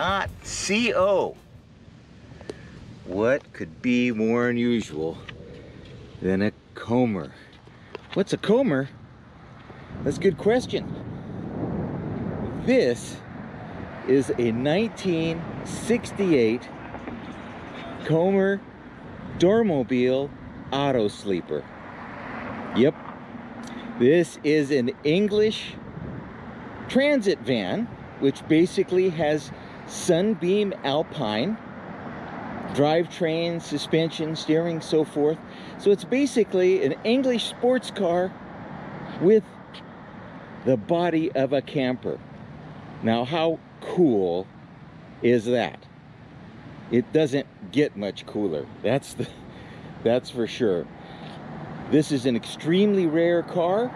driven.co. What could be more unusual than a Commer? What's a Commer? That's a good question. This is a 1968 Commer Dormobile Auto Sleeper. Yep. This is an English transit van, which basically has Sunbeam Alpine, drivetrain, suspension, steering, so forth. So it's basically an English sports car with the body of a camper. Now, how cool is that? It doesn't get much cooler. That's the that's for sure. This is an extremely rare car.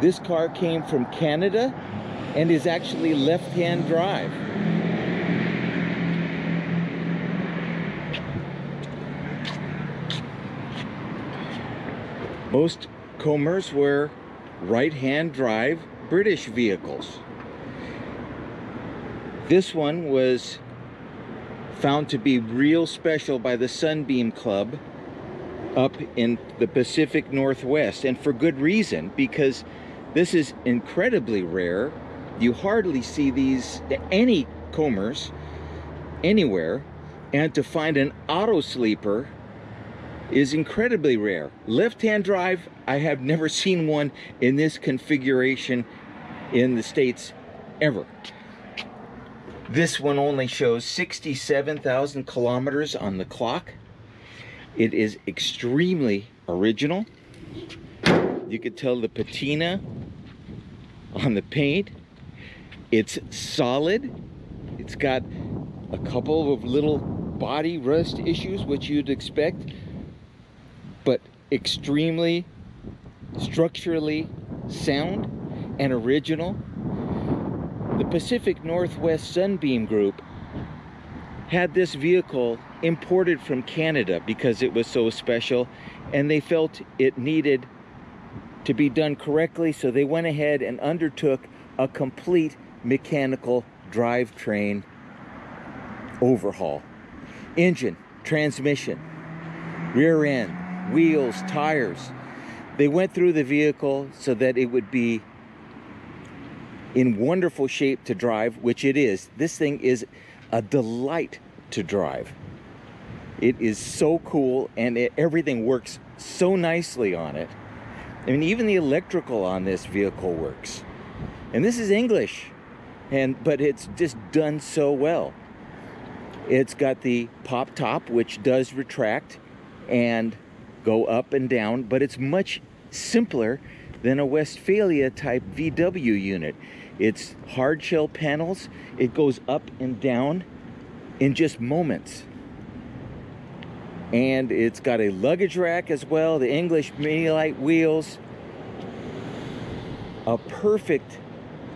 This car came from Canada and is actually left-hand drive. Most Commers were right-hand drive British vehicles. This one was found to be real special by the Sunbeam Club up in the Pacific Northwest and for good reason because this is incredibly rare. You hardly see these any Commers anywhere and to find an auto sleeper is incredibly rare. Left-hand drive, I have never seen one in this configuration in the States ever. This one only shows 67,000 kilometers on the clock. It is extremely original. You could tell the patina on the paint. It's solid. It's got a couple of little body rust issues, which you'd expect, extremely structurally sound and original. The Pacific Northwest Sunbeam Group had this vehicle imported from Canada because it was so special and they felt it needed to be done correctly so they went ahead and undertook a complete mechanical drivetrain overhaul. Engine, transmission, rear end, wheels, tires. They went through the vehicle so that it would be in wonderful shape to drive, which it is. This thing is a delight to drive. It is so cool and it, everything works so nicely on it. I mean, even the electrical on this vehicle works. And this is English, and but it's just done so well. It's got the pop top, which does retract and go up and down, but it's much simpler than a Westfalia type VW unit. It's hard shell panels. It goes up and down in just moments. And it's got a luggage rack as well, the English Minilite wheels. A perfect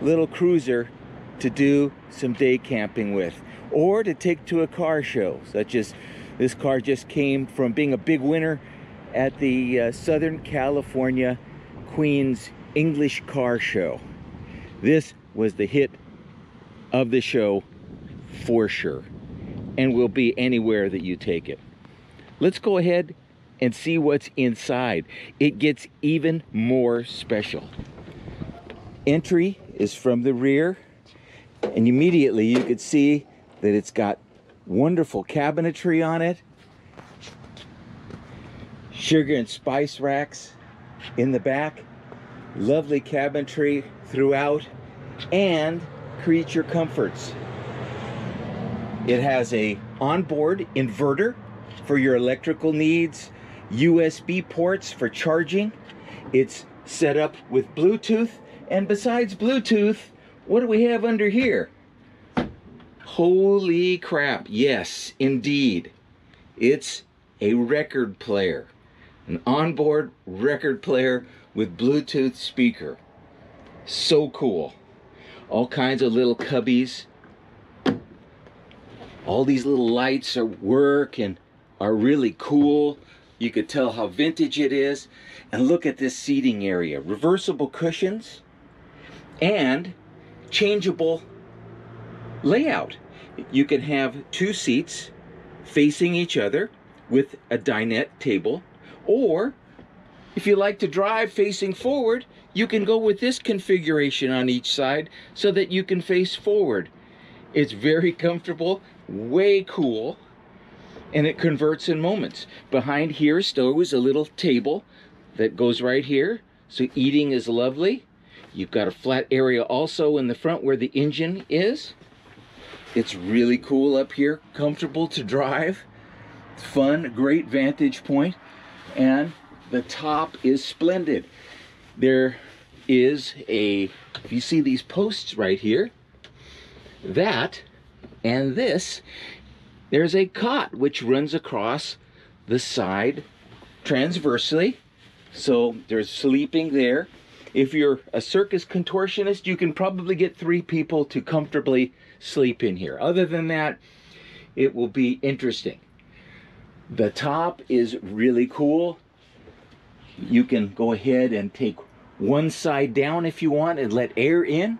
little cruiser to do some day camping with or to take to a car show, such as this car just came from being a big winner at the uh, Southern California Queens English Car Show. This was the hit of the show for sure and will be anywhere that you take it. Let's go ahead and see what's inside. It gets even more special. Entry is from the rear and immediately you could see that it's got wonderful cabinetry on it. Sugar and spice racks in the back. Lovely cabinetry throughout and creature comforts. It has a onboard inverter for your electrical needs, USB ports for charging. It's set up with Bluetooth. And besides Bluetooth, what do we have under here? Holy crap, yes, indeed. It's a record player. An onboard record player with Bluetooth speaker. So cool. All kinds of little cubbies. All these little lights are work and are really cool. You could tell how vintage it is. And look at this seating area. Reversible cushions and changeable layout. You can have two seats facing each other with a dinette table, or if you like to drive facing forward, you can go with this configuration on each side so that you can face forward. It's very comfortable, way cool, and it converts in moments. Behind here still is a little table that goes right here, so eating is lovely. You've got a flat area also in the front where the engine is. It's really cool up here, comfortable to drive, fun, great vantage point, and the top is splendid. There is a, if you see these posts right here, that and this, there's a cot which runs across the side transversely. So there's sleeping there. If you're a circus contortionist, you can probably get three people to comfortably sleep in here. Other than that, it will be interesting. The top is really cool. You can go ahead and take one side down if you want and let air in,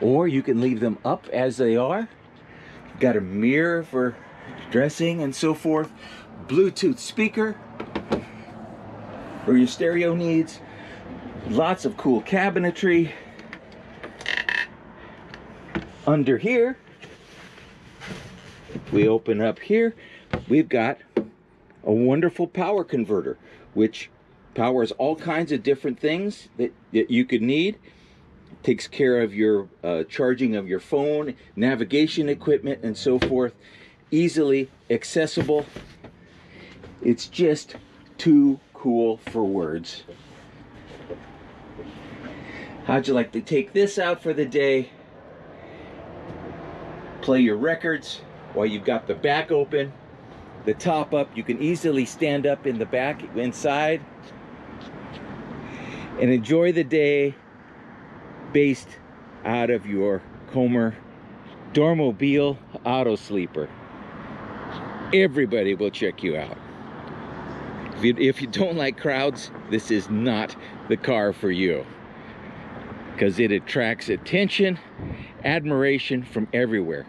or you can leave them up as they are. Got a mirror for dressing and so forth. Bluetooth speaker for your stereo needs. Lots of cool cabinetry. Under here, we open up here, we've got a wonderful power converter, which powers all kinds of different things that, that you could need. Takes care of your uh, charging of your phone navigation equipment and so forth. Easily accessible. It's just too cool for words. How'd you like to take this out for the day? Play your records while you've got the back open the top up you can easily stand up in the back inside and enjoy the day based out of your Commer Dormobile Auto Sleeper. Everybody will check you out. If you, if you don't like crowds, this is not the car for you because it attracts attention, admiration from everywhere.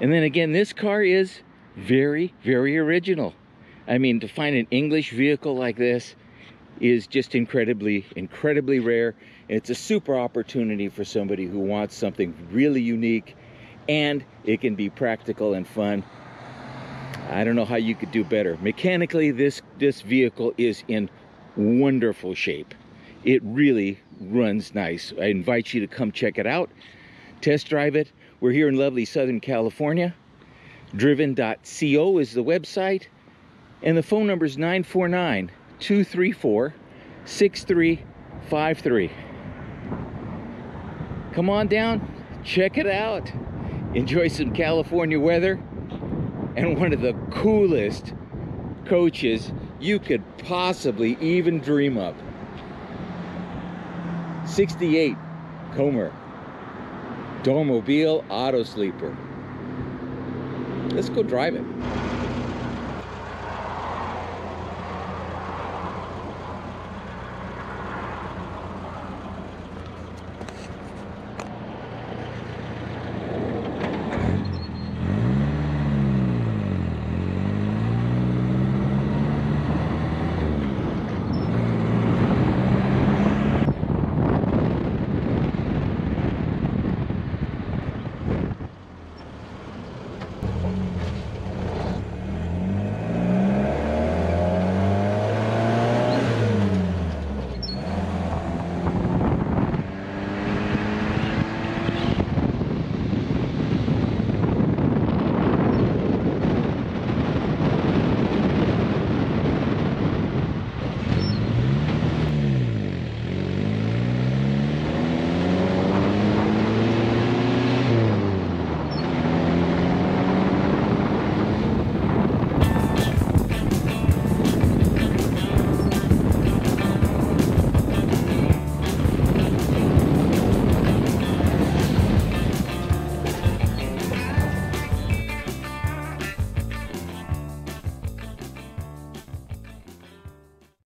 And then again, this car is very, very original. I mean, to find an English vehicle like this is just incredibly, incredibly rare. It's a super opportunity for somebody who wants something really unique and it can be practical and fun. I don't know how you could do better. Mechanically, this, this vehicle is in wonderful shape. It really runs nice. I invite you to come check it out, test drive it. We're here in lovely Southern California. Driven.co is the website, and the phone number is 949 234 6353. Come on down, check it out. Enjoy some California weather and one of the coolest coaches you could possibly even dream of. 68 Commer Dormobile Auto Sleeper. Let's go drive it.